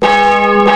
Música